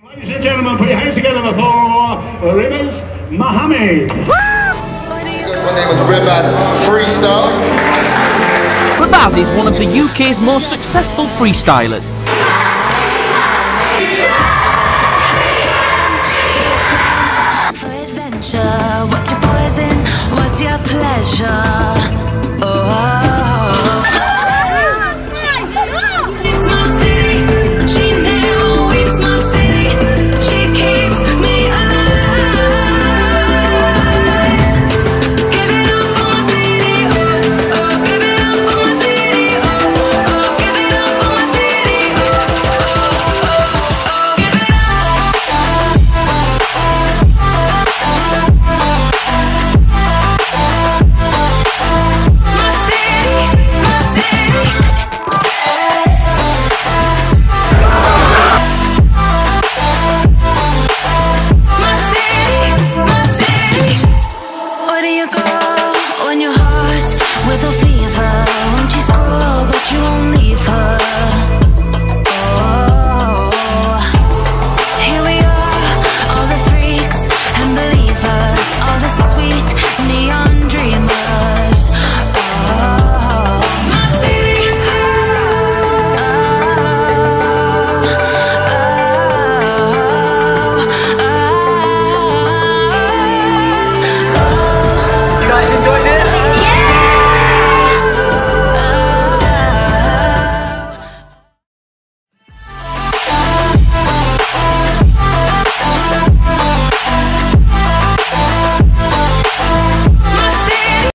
Ladies and gentlemen, put your hands together for uh, Rebaz Mohammed. My name is Rebaz Freestyle. Rebaz is one of the UK's most successful freestylers. with a fever.